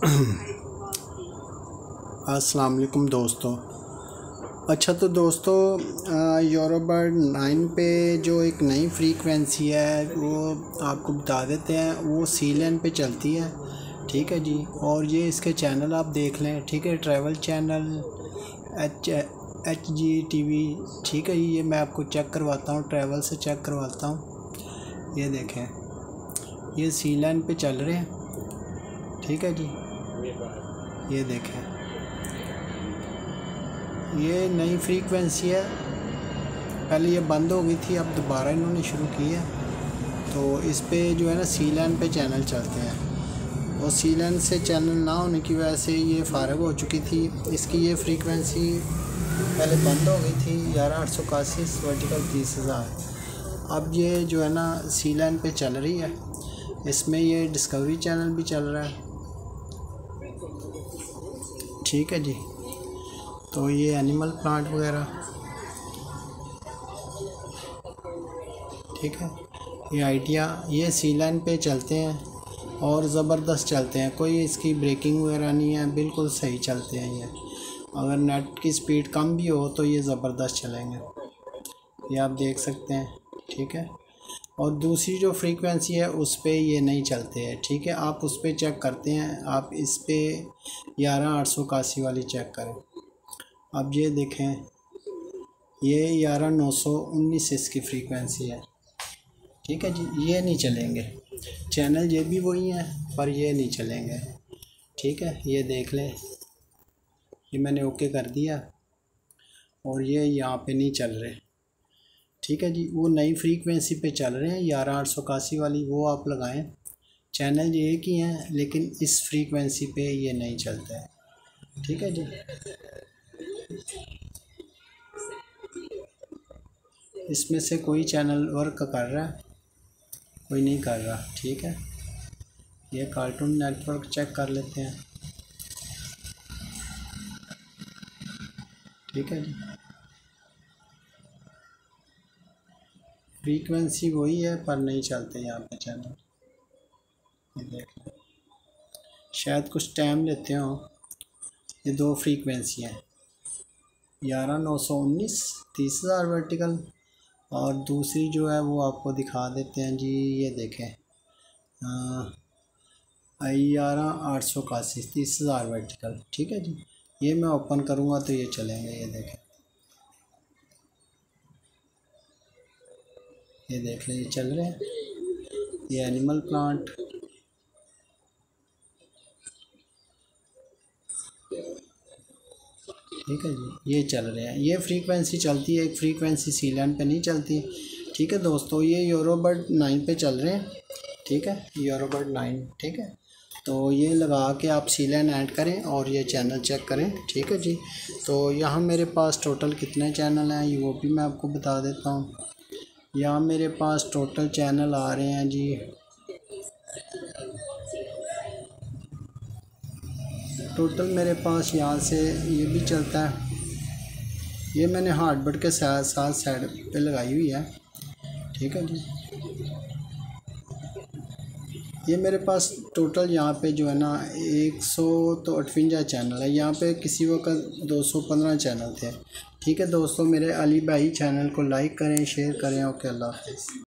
अस्सलाम वालेकुम दोस्तों। अच्छा तो दोस्तों यूरोबर्ड नाइन पे जो एक नई फ्रीक्वेंसी है, वो आपको बता देते हैं, वो सी लैन पे चलती है। ठीक है जी? और ये इसके चैनल आप देख लें। ठीक है? Travel channel H H G T V ठीक है जी? ये मैं आपको चेक करवाता हूँ ट्रैवल से चेक करवाता हूँ। ये देखें। ये सी लैन पे चल रहे हैं। ठीक है जी? ये देखें। ये नई फ्रीक्वेंसी है। पहले ये बंद हो गई थी, अब दोबारा इन्होंने शुरू की है। तो इस पे जो है ना सी लैन पे चैनल चलते हैं। और सी लैन से चैनल ना होने की वजह से ये फारग हो चुकी थी। इसकी ये फ्रीक्वेंसी पहले बंद हो गई थी, ग्यारह आठ सौ इक्यासी वर्टिकल तीस हज़ार। अब ये जो है ना सी लैन पे चल रही है। इसमें ये डिस्कवरी चैनल भी चल रहा है। ठीक है जी। तो ये एनिमल प्लांट वगैरह। ठीक है। ये आइडिया ये सी लाइन पे चलते हैं और ज़बरदस्त चलते हैं। कोई इसकी ब्रेकिंग वगैरह नहीं है, बिल्कुल सही चलते हैं ये। अगर नेट की स्पीड कम भी हो तो ये ज़बरदस्त चलेंगे। ये आप देख सकते हैं। ठीक है। और दूसरी जो फ्रीक्वेंसी है, उस पर ये नहीं चलते हैं, ठीक है? आप उस पर चेक करते हैं, आप इस पर ग्यारह आठ सौ इक्यासी वाली चेक करें। अब ये देखें, ये ग्यारह नौ सौ उन्नीस इसकी फ्रीक्वेंसी है, ठीक है जी? ये नहीं चलेंगे। चैनल ये भी वही हैं, पर ये नहीं चलेंगे, ठीक है? ये देख लें, ये मैंने ओके कर दिया, और ये यहाँ पे नहीं चल रहे। ठीक है जी, वो नई फ्रीक्वेंसी पे चल रहे हैं, ग्यारह आठ सौ इक्यासी वाली वो आप लगाएँ। चैनल ये एक ही हैं, लेकिन इस फ्रीक्वेंसी पे ये नहीं चलता है। ठीक है जी? इसमें से कोई चैनल वर्क कर रहा है? कोई नहीं कर रहा, ठीक है? ये कार्टून नेटवर्क चेक कर लेते हैं। ठीक है जी? फ्रीक्वेंसी वही है, पर नहीं चलते यहाँ पे चैनल। ये देख लें। शायद कुछ टाइम लेते हो। ये दो फ्रीक्वेंसी हैं। ग्यारह नौ सौ उन्नीस, तीस हज़ार वर्टिकल, और दूसरी जो है वो आपको दिखा देते हैं जी, ये देखें। ग्यारह आठ सौ इक्यासी, तीस हज़ार वर्टिकल। ठीक है जी। ये मैं ओपन करूँगा तो ये चलेंगे, ये देखें। ये देख लें, ये चल रहे हैं। ये एनिमल प्लांट ठीक है जी, ये चल रहे हैं। ये फ्रीक्वेंसी चलती है, एक फ्रीक्वेंसी सी लैंड पे नहीं चलती। ठीक है दोस्तों, ये यूरोबर्ड नाइन पे चल रहे हैं। ठीक है यूरोबर्ड नाइन ठीक है। तो ये लगा के आप सी लैन ऐड करें और ये चैनल चेक करें। ठीक है जी तो यहाँ मेरे पास टोटल कितने चैनल हैं वो भी मैं आपको बता देता हूँ। यहाँ मेरे पास टोटल चैनल आ रहे हैं जी। टोटल मेरे पास यहाँ से ये भी चलता है। ये मैंने हार्डबर्ड के साथ साथ साइड पे लगाई हुई है। ठीक है जी। ये मेरे पास टोटल यहाँ पे जो है ना एक सौ तो अठवंजा चैनल है। यहाँ पे किसी वक्त दो सौ पंद्रह चैनल थे। ठीक है दोस्तों, मेरे अली भाई चैनल को लाइक करें शेयर करें, ओके, अल्लाह हाफिज़।